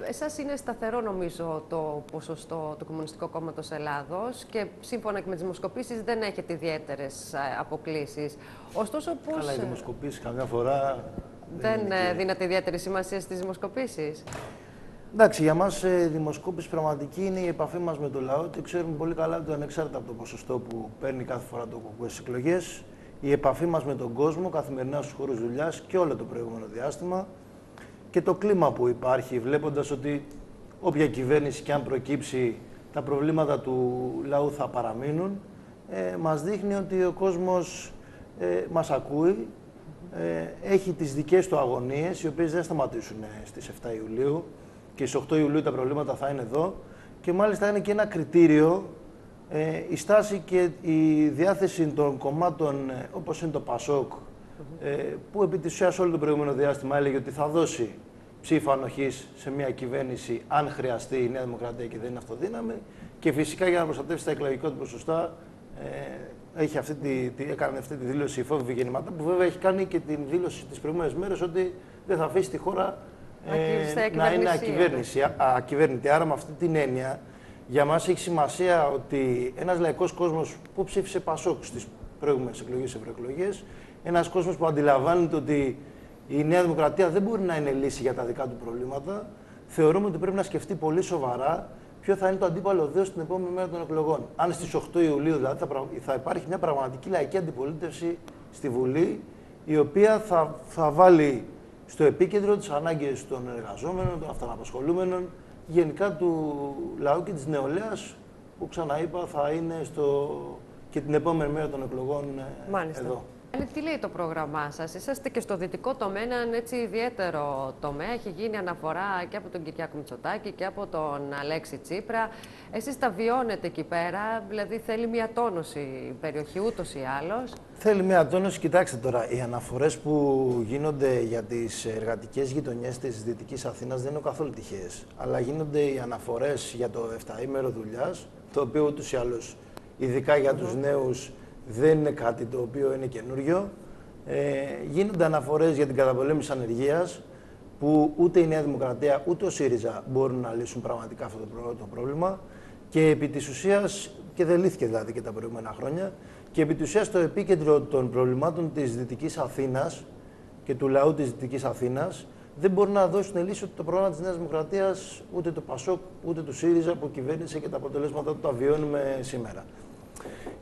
Εσάς είναι σταθερό νομίζω το ποσοστό του Κομμουνιστικού Κόμματος Ελλάδος και σύμφωνα και με τις δημοσκοπήσεις δεν έχετε ιδιαίτερες ε, αποκλήσεις. Ωστόσο, πώς... Καλά, οι δημοσκοπήσεις καμιά φορά... Δεν, δεν και... δίνατε ιδιαίτερη σημασία στις δημοσκοπήσεις; Εντάξει, για μας η δημοσκόπηση πραγματική είναι η επαφή μας με το λαό και ξέρουμε πολύ καλά ότι ανεξάρτητα από το ποσοστό που παίρνει κάθε φορά το κουκουέ στις εκλογές, η επαφή μας με τον κόσμο καθημερινά στους χώρους δουλειάς και όλο το προηγούμενο διάστημα και το κλίμα που υπάρχει, βλέποντας ότι όποια κυβέρνηση και αν προκύψει, τα προβλήματα του λαού θα παραμείνουν, ε, μας δείχνει ότι ο κόσμος ε, μας ακούει, ε, έχει τις δικές του αγωνίες, οι οποίες δεν σταματήσουν στις 7 Ιουλίου. Και στις 8 Ιουλίου τα προβλήματα θα είναι εδώ. Και μάλιστα είναι και ένα κριτήριο ε, η στάση και η διάθεση των κομμάτων ε, όπως είναι το ΠΑΣΟΚ ε, που επί της ουσίας όλο το προηγούμενο διάστημα έλεγε ότι θα δώσει ψήφο ανοχής σε μια κυβέρνηση αν χρειαστεί η Νέα Δημοκρατία και δεν είναι αυτοδύναμη και φυσικά για να προστατεύσει τα εκλογικά του ποσοστά ε, έχει αυτή τη, έκανε αυτή τη δήλωση η φόβη γεννήματα που βέβαια έχει κάνει και την δήλωση τις προηγούμενες μέρες ότι δεν θα αφήσει τη χώρα ε, να είναι ακυβέρνηση, ακυβέρνητη. Άρα με αυτή την έννοια για μας έχει σημασία ότι ένας λαϊκός κόσμος που ψήφισε Πασόκ στις προηγούμενες εκλογές, ευρωεκλογές, ένας κόσμος που αντιλαμβάνεται ότι η Νέα Δημοκρατία δεν μπορεί να είναι λύση για τα δικά του προβλήματα, θεωρούμε ότι πρέπει να σκεφτεί πολύ σοβαρά ποιο θα είναι το αντίπαλο δέος την επόμενη μέρα των εκλογών. Αν στις 8 Ιουλίου δηλαδή θα, θα υπάρχει μια πραγματική λαϊκή αντιπολίτευση στη Βουλή, η οποία θα, θα βάλει στο επίκεντρο τις ανάγκες των εργαζόμενων, των αυτοαπασχολούμενων, γενικά του λαού και της νεολαίας που ξαναείπα θα είναι στο... και την επόμενη μέρα των εκλογών ε, Μάλιστα. εδώ. Τι λέει το πρόγραμμά σας, Είσαστε και στο δυτικό τομέα, έναν έτσι ιδιαίτερο τομέα. Έχει γίνει αναφορά και από τον Κυριάκο Μητσοτάκη και από τον Αλέξη Τσίπρα. Εσείς τα βιώνετε εκεί πέρα, δηλαδή θέλει μια τόνωση η περιοχή ούτως ή άλλως; Θέλει μια τόνωση. Κοιτάξτε τώρα, οι αναφορές που γίνονται για τις εργατικές γειτονιές της Δυτικής Αθήνας δεν είναι καθόλου τυχαίες. Αλλά γίνονται οι αναφορές για το 7ήμερο δουλειάς, το οποίο ούτως ή άλλως, ειδικά για τους νέους, δεν είναι κάτι το οποίο είναι καινούριο. Ε, γίνονται αναφορές για την καταπολέμηση ανεργίας που ούτε η Νέα Δημοκρατία ούτε ο ΣΥΡΙΖΑ μπορούν να λύσουν πραγματικά αυτό το πρόβλημα. Και επί της ουσίας, και δεν λύθηκε δηλαδή και τα προηγούμενα χρόνια, και επί της ουσίας το επίκεντρο των προβλημάτων της Δυτικής Αθήνας και του λαού της Δυτικής Αθήνας δεν μπορούν να δώσουν λύση ότι το πρόγραμμα της Νέας Δημοκρατίας, ούτε το ΠΑΣΟΚ, ούτε του ΣΥΡΙΖΑ που κυβέρνησε και τα αποτελέσματα του τα βιώνουμε σήμερα.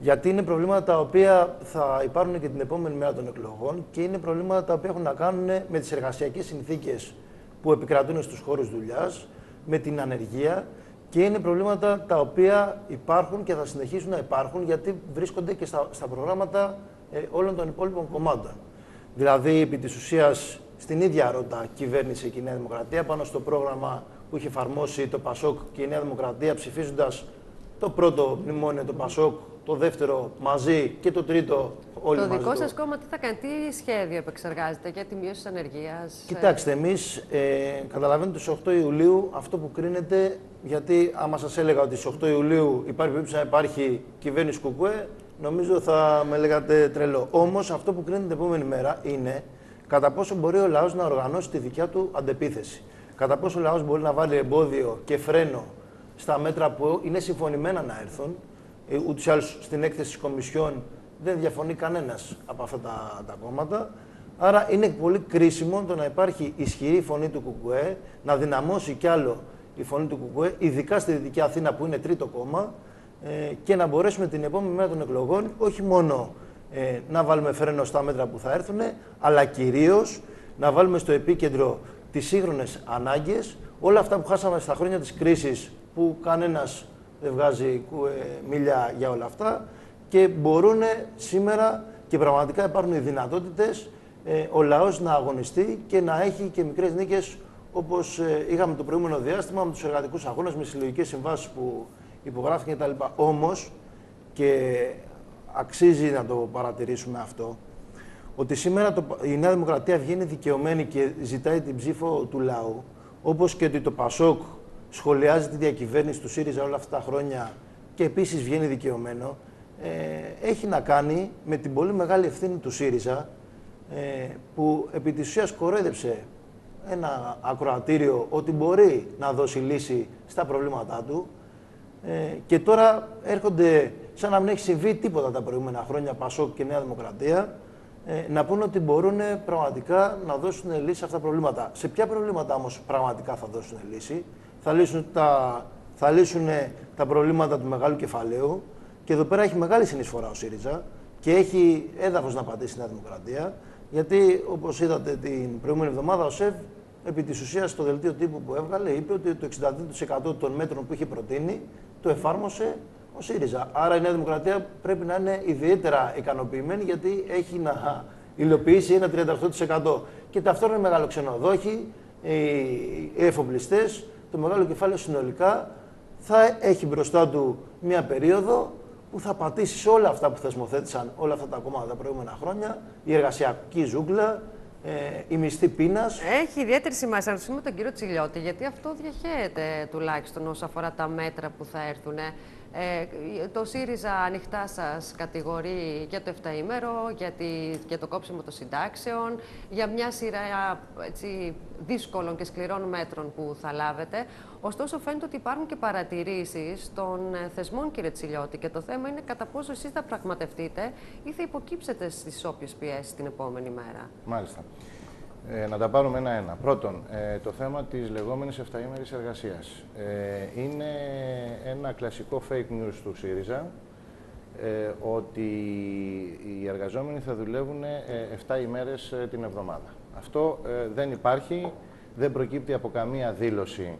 Γιατί είναι προβλήματα τα οποία θα υπάρχουν και την επόμενη μέρα των εκλογών και είναι προβλήματα τα οποία έχουν να κάνουν με τις εργασιακές συνθήκες που επικρατούν στους χώρους δουλειάς, με την ανεργία και είναι προβλήματα τα οποία υπάρχουν και θα συνεχίσουν να υπάρχουν γιατί βρίσκονται και στα, στα προγράμματα ε, όλων των υπόλοιπων κομμάτων. Δηλαδή, επί της ουσίας, στην ίδια ρότα κυβέρνησε και η Νέα Δημοκρατία πάνω στο πρόγραμμα που είχε εφαρμόσει το ΠΑΣΟΚ και η Νέα Δημοκρατία ψηφίζοντας το πρώτο μνημόνιο, το ΠΑΣΟΚ, το δεύτερο μαζί και το τρίτο όλοι το μαζί. Το δικό σας κόμμα τι θα κάνει, τι σχέδιο επεξεργάζεται για τη μείωση της ανεργίας; Κοιτάξτε, εμείς ε, καταλαβαίνετε στις 8 Ιουλίου αυτό που κρίνεται, γιατί άμα σας έλεγα ότι στις 8 Ιουλίου υπάρχει περίπτωση να υπάρχει κυβέρνηση Κουκουέ, νομίζω θα με λέγατε τρελό. Όμως αυτό που κρίνεται την επόμενη μέρα είναι κατά πόσο μπορεί ο λαός να οργανώσει τη δικιά του αντεπίθεση. Κατά πόσο ο λαός μπορεί να βάλει εμπόδιο και φρένο στα μέτρα που είναι συμφωνημένα να έρθουν. Ε, Ούτως ή άλλως στην έκθεση της Κομισιόν δεν διαφωνεί κανένας από αυτά τα, τα κόμματα. Άρα είναι πολύ κρίσιμο το να υπάρχει ισχυρή φωνή του ΚΚΕ, να δυναμώσει κι άλλο η φωνή του ΚΚΕ, ειδικά στη Δυτική Αθήνα που είναι τρίτο κόμμα, ε, και να μπορέσουμε την επόμενη μέρα των εκλογών όχι μόνο ε, να βάλουμε φρένο στα μέτρα που θα έρθουν, αλλά κυρίως να βάλουμε στο επίκεντρο τις σύγχρονες ανάγκες, όλα αυτά που χάσαμε στα χρόνια της κρίσης που κανένας δεν βγάζει ε, μίλια για όλα αυτά και μπορούν σήμερα και πραγματικά υπάρχουν οι δυνατότητες ε, ο λαός να αγωνιστεί και να έχει και μικρές νίκες όπως ε, είχαμε το προηγούμενο διάστημα με τους εργατικούς αγώνες, με συλλογικές συμβάσεις που υπογράφηκαν κτλ. Όμως, και αξίζει να το παρατηρήσουμε αυτό, ότι σήμερα το, η Νέα Δημοκρατία βγαίνει δικαιωμένη και ζητάει την ψήφο του λαού, όπως και ότι το ΠΑΣΟΚ σχολιάζει τη διακυβέρνηση του ΣΥΡΙΖΑ όλα αυτά τα χρόνια και επίσης βγαίνει δικαιωμένο, ε, έχει να κάνει με την πολύ μεγάλη ευθύνη του ΣΥΡΙΖΑ ε, που επί της ουσίας κορέδεψε ένα ακροατήριο ότι μπορεί να δώσει λύση στα προβλήματά του. Ε, και τώρα έρχονται σαν να μην έχει συμβεί τίποτα τα προηγούμενα χρόνια, Πασόκ και Νέα Δημοκρατία, ε, να πούνε ότι μπορούν πραγματικά να δώσουν λύση σε αυτά τα προβλήματα. Σε ποια προβλήματα όμως πραγματικά θα δώσουν λύση, θα λύσουν τα, θα λύσουν τα προβλήματα του μεγάλου κεφαλαίου και εδώ πέρα έχει μεγάλη συνεισφορά ο ΣΥΡΙΖΑ και έχει έδαφος να πατήσει η Νέα Δημοκρατία, γιατί όπως είδατε την προηγούμενη εβδομάδα ο ΣΕΒ επί της ουσίας στο δελτίο τύπου που έβγαλε είπε ότι το 62% των μέτρων που είχε προτείνει το εφάρμοσε ο ΣΥΡΙΖΑ. Άρα η Νέα Δημοκρατία πρέπει να είναι ιδιαίτερα ικανοποιημένη γιατί έχει να υλοποιήσει ένα 38%. Και ταυτόχρονα μεγάλο ξενοδόχοι, οι εφοπλιστές, το μεγάλο κεφάλαιο συνολικά θα έχει μπροστά του μια περίοδο που θα πατήσει σε όλα αυτά που θεσμοθέτησαν όλα αυτά τα κόμματα τα προηγούμενα χρόνια, η εργασιακή ζούγκλα, ε, η μισθή πείνας. Έχει ιδιαίτερη σημασία να ρωτήσουμε τον κύριο Τσιλιώτη, γιατί αυτό διαχέεται τουλάχιστον όσον αφορά τα μέτρα που θα έρθουν. Ε, το ΣΥΡΙΖΑ ανοιχτά σας κατηγορεί για το 7ήμερο, για, για το κόψιμο των συντάξεων, για μια σειρά έτσι, δύσκολων και σκληρών μέτρων που θα λάβετε. Ωστόσο, φαίνεται ότι υπάρχουν και παρατηρήσεις των ε, θεσμών, κύριε Τσιλιώτη, και το θέμα είναι κατά πόσο εσείς θα πραγματευτείτε ή θα υποκύψετε στις όποιες πιέσεις την επόμενη μέρα. Μάλιστα. Ε, να τα πάρουμε ένα-ένα. Πρώτον, ε, το θέμα της λεγόμενης 7ήμερης εργασίας. Ε, είναι ένα κλασικό fake news του ΣΥΡΙΖΑ, ε, ότι οι εργαζόμενοι θα δουλεύουν 7 ημέρες την εβδομάδα. Αυτό δεν υπάρχει, δεν προκύπτει από καμία δήλωση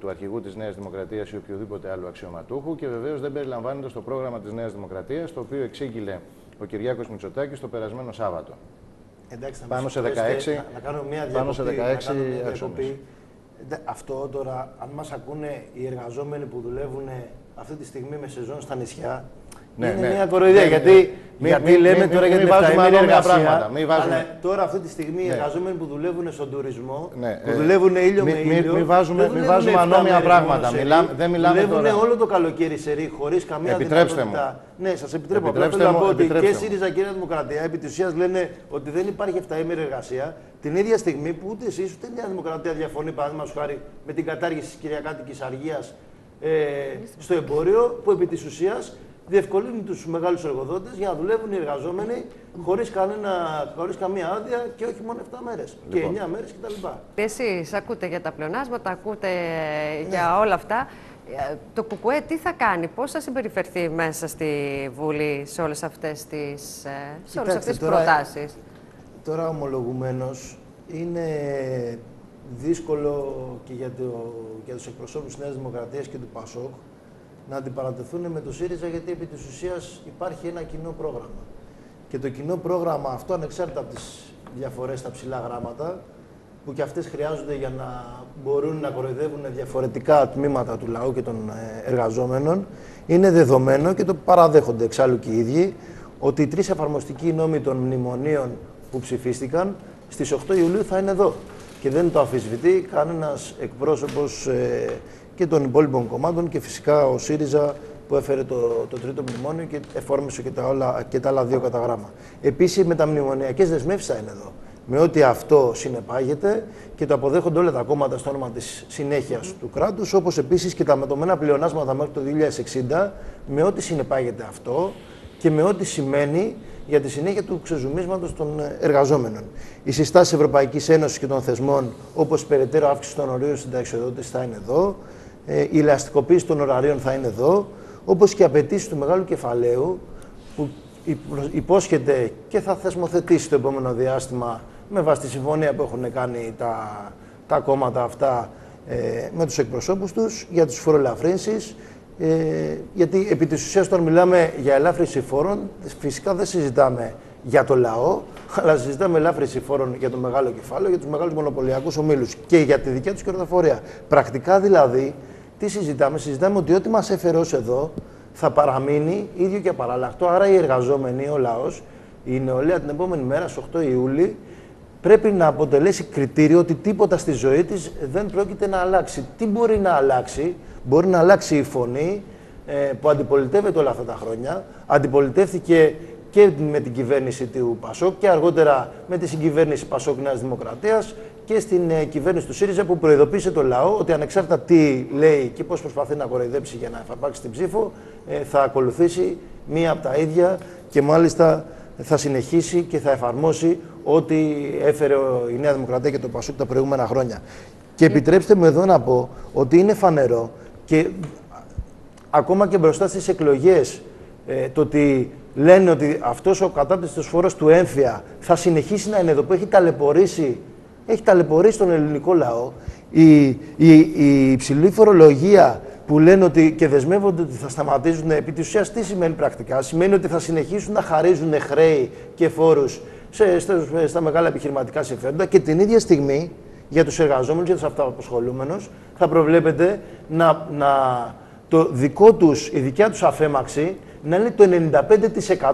του αρχηγού της Νέας Δημοκρατίας ή οποιοδήποτε άλλου αξιωματούχου και βεβαίως δεν περιλαμβάνεται στο πρόγραμμα της Νέας Δημοκρατίας, το οποίο εξήγηλε ο Κυριάκος Μητσοτάκης το περασμένο Σάββατο. Εντάξει, πάνω σε 16, να, κάνω μια διακοπή, πάνω σε 16 Αυτό τώρα, αν μας ακούνε οι εργαζόμενοι που δουλεύουν αυτή τη στιγμή με σεζόν στα νησιά, ναι, είναι ναι. μια κοροϊδία. Ναι, γιατί, ναι. γιατί λέμε μη, τώρα για την βάζουμε εργασία. Πράγματα. Μη βάζουμε... Αλλά τώρα αυτή τη στιγμή οι ναι. εργαζόμενοι που δουλεύουν στον τουρισμό, ναι. που δουλεύουν ήλιο μη, με ήλιο. Μην βάζουμε, μη βάζουμε ανώμια πράγματα. Μιλά, δεν μιλάμε δουλεύουν τώρα. όλο το καλοκαίρι σε ρί, χωρίς καμία Επιτρέψτε δυνατότητα. Μου. Ναι, σας επιτρέπω. Επιτρέψτε Απλά θέλω να πω ότι και ΣΥΡΙΖΑ και η Δημοκρατία επί της ουσίας λένε ότι δεν υπάρχει 7 ημέρη εργασία την ίδια στιγμή που ούτε εσείς ούτε η Νέα Δημοκρατία διαφωνεί, παραδείγματο χάρη, με την κατάργηση της κυριακάτικης αργίας ε, στο εμπόριο, που επί της ουσίας διευκολύνει τους μεγάλους εργοδότες για να δουλεύουν οι εργαζόμενοι χωρίς χωρίς καμία άδεια και όχι μόνο 7 μέρες λοιπόν. και 9 μέρε κτλ. Εσείς ακούτε για τα πλεονάσματα, ακούτε ναι. για όλα αυτά. Ε, το ΚΚΕ τι θα κάνει, πώς θα συμπεριφερθεί μέσα στη Βουλή σε όλες αυτές τις, ε, σε όλες αυτές τις τώρα, προτάσεις; Τώρα ομολογουμένως είναι δύσκολο και για, το, για τους εκπροσώπους της Νέας Δημοκρατίας και του ΠΑΣΟΚ να αντιπαρατεθούν με το ΣΥΡΙΖΑ γιατί επί της ουσίας υπάρχει ένα κοινό πρόγραμμα. Και το κοινό πρόγραμμα αυτό ανεξάρτητα από τις διαφορές στα ψηλά γράμματα που και αυτές χρειάζονται για να μπορούν να κοροϊδεύουν διαφορετικά τμήματα του λαού και των ε, εργαζόμενων είναι δεδομένο και το παραδέχονται εξάλλου και οι ίδιοι ότι οι τρεις εφαρμοστικοί νόμοι των μνημονίων που ψηφίστηκαν στις 8 Ιουλίου θα είναι εδώ και δεν το αφισβητεί κανένας εκπρόσωπος ε, και των υπόλοιπων κομμάτων και φυσικά ο ΣΥΡΙΖΑ που έφερε το, το τρίτο μνημόνιο και εφόρμησε και τα, όλα, και τα άλλα δύο κατά γράμμα. Επίσης με τα μνημονιακές δεσμεύσεις θα είναι εδώ. Με ό,τι αυτό συνεπάγεται και το αποδέχονται όλα τα κόμματα στο όνομα της συνέχειας του κράτους, όπως επίσης και τα μετωμένα πλεονάσματα μέχρι το 2060, με ό,τι συνεπάγεται αυτό και με ό,τι σημαίνει για τη συνέχεια του ξεζουμίσματος των εργαζόμενων. Οι συστάσεις Ευρωπαϊκής Ένωσης και των θεσμών, όπως περαιτέρω αύξηση των ορίων συνταξιοδότησης, θα είναι εδώ. Ε, η ελαστικοποίηση των ωραρίων θα είναι εδώ, όπως και οι απαιτήσει του μεγάλου κεφαλαίου που υπόσχεται και θα θεσμοθετήσει το επόμενο διάστημα με βάση τη συμφωνία που έχουν κάνει τα, τα κόμματα αυτά ε, με τους εκπροσώπους τους για τις φορολαφρύνσεις ε, γιατί επί της ουσίας όταν μιλάμε για ελάφρυνση φόρων φυσικά δεν συζητάμε για το λαό αλλά συζητάμε ελάφρυνση φόρων για το μεγάλο κεφάλαιο, για τους μεγάλους μονοπωλιακούς ομίλους και για τη δικιά τους κερδοφορία. Πρακτικά δηλαδή τι συζητάμε, συζητάμε ότι ό,τι μας έφερε ως εδώ θα παραμείνει ίδιο και παραλλακτό. Άρα οι εργαζόμενοι, ο λαός, η νεολαία την επόμενη μέρα, στις 8 Ιούλη, πρέπει να αποτελέσει κριτήριο ότι τίποτα στη ζωή της δεν πρόκειται να αλλάξει. Τι μπορεί να αλλάξει, μπορεί να αλλάξει η φωνή ε, που αντιπολιτεύεται όλα αυτά τα χρόνια. Αντιπολιτεύθηκε και με την κυβέρνηση του Πασόκ και αργότερα με τη συγκυβέρνηση Πασόκ Νέας Δημοκρατίας και στην ε, κυβέρνηση του ΣΥΡΙΖΑ που προειδοποίησε το λαό ότι ανεξάρτητα τι λέει και πώς προσπαθεί να κοροϊδέψει για να εφαρμάξει την ψήφο, ε, θα ακολουθήσει μία από τα ίδια και μάλιστα θα συνεχίσει και θα εφαρμόσει ό,τι έφερε η Νέα Δημοκρατία και το Πασούκ τα προηγούμενα χρόνια. Και επιτρέψτε μου εδώ να πω ότι είναι φανερό και ακόμα και μπροστά στις εκλογές ε, το ότι λένε ότι αυτός ο κατάπτυστος φόρος του έμφυα θα συνεχίσει να είναι εδώ που έχει ταλαιπωρήσει, έχει ταλαιπωρήσει τον ελληνικό λαό. Η, η, η υψηλή φορολογία που λένε ότι και δεσμεύονται ότι θα σταματήσουν, επί της ουσίας τι σημαίνει πρακτικά; Σημαίνει ότι θα συνεχίσουν να χαρίζουν χρέη και φόρους σε, στα, στα μεγάλα επιχειρηματικά συμφέροντα και την ίδια στιγμή για τους εργαζόμενους, για τους αυτοαποσχολούμενους, θα προβλέπεται να, να, το δικό τους, η δικιά τους αφέμαξη να είναι το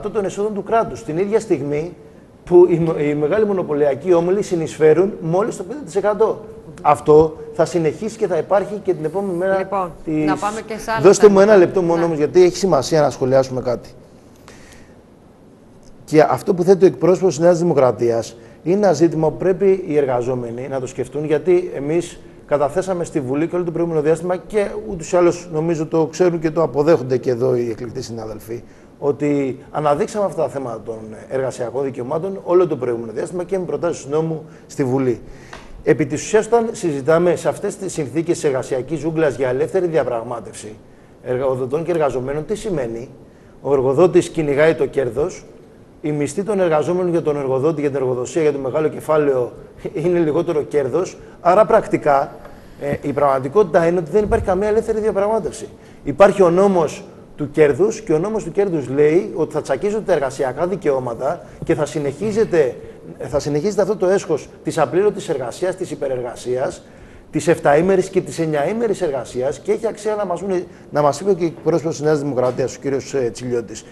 95% των εσόδων του κράτους. Την ίδια στιγμή που οι, οι μεγάλοι μονοπωλιακοί όμιλοι συνεισφέρουν μόλις το 5%. Αυτό θα συνεχίσει και θα υπάρχει και την επόμενη μέρα. Λοιπόν, της... να πάμε και σε άλλα Δώστε μου ένα λεπτό μόνο, όμως, γιατί έχει σημασία να σχολιάσουμε κάτι. Και αυτό που θέτει ο εκπρόσωπος της Νέας Δημοκρατίας είναι ένα ζήτημα που πρέπει οι εργαζόμενοι να το σκεφτούν, γιατί εμείς καταθέσαμε στη Βουλή και όλο το προηγούμενο διάστημα και ούτως ή άλλως νομίζω το ξέρουν και το αποδέχονται και εδώ οι εκλεκτοί συνάδελφοι, ότι αναδείξαμε αυτά τα θέματα των εργασιακών δικαιωμάτων όλο το προηγούμενο διάστημα και με προτάσεις νόμου στη Βουλή. Επί της ουσίας, όταν συζητάμε σε αυτές τις συνθήκες εργασιακής ζούγκλας για ελεύθερη διαπραγμάτευση εργοδοτών και εργαζομένων, τι σημαίνει; Ο εργοδότης κυνηγάει το κέρδος, η μισθή των εργαζόμενων για τον εργοδότη, για την εργοδοσία, για το μεγάλο κεφάλαιο είναι λιγότερο κέρδος. Άρα, πρακτικά, ε, η πραγματικότητα είναι ότι δεν υπάρχει καμία ελεύθερη διαπραγμάτευση. Υπάρχει ο νόμος του κέρδους και ο νόμος του κέρδους λέει ότι θα τσακίζονται τα εργασιακά δικαιώματα και θα συνεχίζεται, θα συνεχίζεται αυτό το έσχος της απλήρωτης εργασίας, της υπερεργασία, της 7ήμερη και της 9ήμερη εργασίας και έχει αξία να μας να μας είπε και ο πρόσωπο της Νέας Δημοκρατίας, ο κ. Ε, Τσιλιώτης,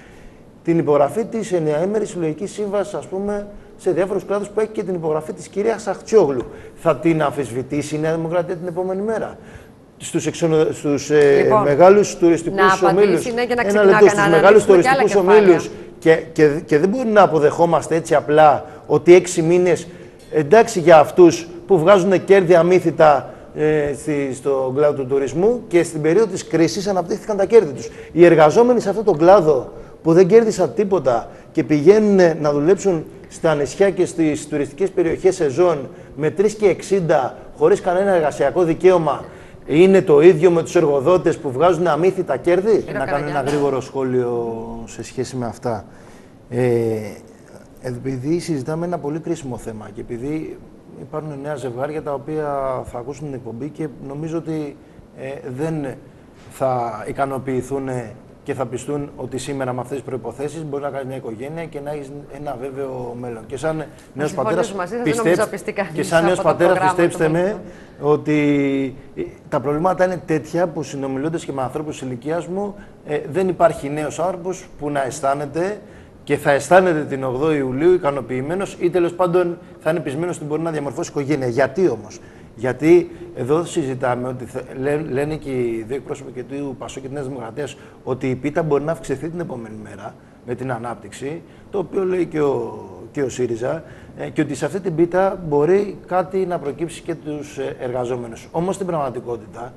την υπογραφή της 9ήμερη συλλογικής σύμβασης, ας πούμε, σε διάφορους κλάδους που έχει και την υπογραφή της κυρίας Αχτσιόγλου. Θα την αμφισβητήσει η Νέα Δημοκρατία την επόμενη μέρα. Στους εξονο... στους, ε, λοιπόν, μεγάλους τουριστικούς ομίλους. Ναι, Ένα λεπτό. Στους μεγάλους τουριστικούς ομίλους. Και, και, και δεν μπορεί να αποδεχόμαστε έτσι απλά ότι έξι μήνες εντάξει για αυτούς που βγάζουν κέρδη αμύθιτα ε, στη, στον κλάδο του τουρισμού και στην περίοδο της κρίσης αναπτύχθηκαν τα κέρδη τους. Οι εργαζόμενοι σε αυτόν τον κλάδο που δεν κέρδισαν τίποτα και πηγαίνουν να δουλέψουν στα νησιά και στις τουριστικές περιοχές σεζόν με 3 και 60 χωρίς κανένα εργασιακό δικαίωμα είναι το ίδιο με τους εργοδότες που βγάζουν αμύθιτα κέρδη; Να κάνω ένα γρήγορο σχόλιο σε σχέση με αυτά. Ε, επειδή συζητάμε ένα πολύ κρίσιμο θέμα και επειδή υπάρχουν νέα ζευγάρια τα οποία θα ακούσουν την εκπομπή και νομίζω ότι ε, δεν θα ικανοποιηθούν και θα πιστούν ότι σήμερα με αυτές τις προποθέσει μπορεί να κάνεις μια οικογένεια και να έχεις ένα βέβαιο μέλλον. Και σαν νέος πατέρας. Και σαν νέος πατέρας, πιστέψτε με ότι τα προβλήματα είναι τέτοια που συνομιλώντα και με ανθρώπους της ηλικίας μου, ε, δεν υπάρχει νέος άνθρωπος που να αισθάνεται και θα αισθάνεται την 8η Ιουλίου ικανοποιημένος ή τέλος πάντων θα είναι πεισμένος ότι μπορεί να διαμορφώσει οικογένεια. Γιατί όμως, γιατί εδώ συζητάμε ότι λένε και οι δύο εκπρόσωποι και του Πασό και τη Νέας Δημοκρατίας ότι η πίτα μπορεί να αυξηθεί την επόμενη μέρα με την ανάπτυξη, το οποίο λέει και ο, και ο ΣΥΡΙΖΑ, ε, και ότι σε αυτή την πίτα μπορεί κάτι να προκύψει και τους ε, εργαζόμενους. Όμως στην πραγματικότητα,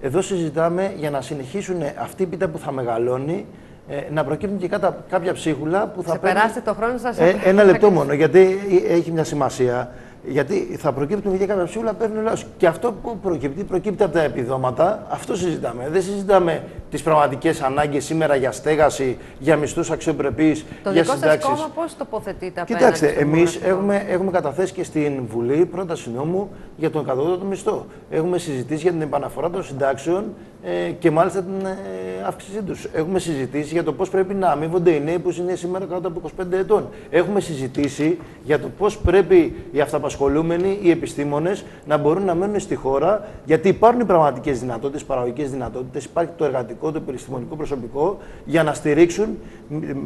εδώ συζητάμε για να συνεχίσουν αυτή η πίτα που θα μεγαλώνει ε, να προκύπτουν και κάποια ψίχουλα που θα σε περάσετε το χρόνο σας. Ε, ένα λεπτό μόνο, γιατί έχει μια σημασία. Γιατί θα προκύπτουν και κάποια ψίχουλα παίρνει ο Και αυτό που προκύπτει, προκύπτει από τα επιδόματα. Αυτό συζητάμε. Δεν συζητάμε τις πραγματικές ανάγκες σήμερα για στέγαση, για μισθούς αξιοπρεπείς, για συντάξεις. Το κόμμα πώς τοποθετείται απέναντι Κοιτάξτε, εμείς έχουμε, έχουμε καταθέσει και στην Βουλή πρόταση νόμου για τον κατώτατο μισθό. Έχουμε συζητήσει για την επαναφορά των συντάξεων ε, και μάλιστα την ε, αύξησή τους. Έχουμε συζητήσει για το πώς πρέπει να αμείβονται οι νέοι που είναι σήμερα κάτω από 25 ετών. Έχουμε συζητήσει για το πώς πρέπει οι αυταπασχολούμενοι, οι επιστήμονες να μπορούν να μένουν στη χώρα, γιατί υπάρχουν πραγματικές δυνατότητες, παραγωγικές δυνατότητες, υπάρχει το εργατικό, το επιστημονικό προσωπικό για να στηρίξουν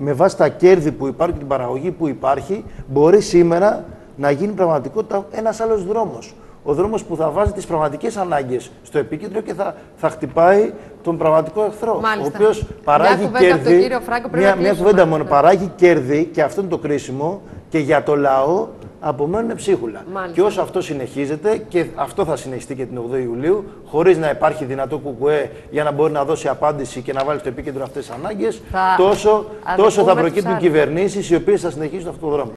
με βάση τα κέρδη που υπάρχουν και την παραγωγή που υπάρχει, μπορεί σήμερα να γίνει πραγματικότητα ένας άλλος δρόμος ο δρόμος που θα βάζει τις πραγματικές ανάγκες στο επίκεντρο και θα, θα χτυπάει τον πραγματικό εχθρό. Μάλιστα. Ο οποίος παράγει μια κέρδη, μια, μια κουβέντα μόνο, παράγει κέρδη και αυτό είναι το κρίσιμο και για το λαό απομένουν ψίχουλα. Μάλιστα. Και όσο αυτό συνεχίζεται, και αυτό θα συνεχιστεί και την 8η Ιουλίου, χωρίς να υπάρχει δυνατό κουκουέ για να μπορεί να δώσει απάντηση και να βάλει στο επίκεντρο αυτές τις ανάγκες, Θα τόσο, τόσο θα αδικούμε τους προκύπτουν άλλους. κυβερνήσεις οι οποίες θα συνεχίσουν αυτό το δρόμο.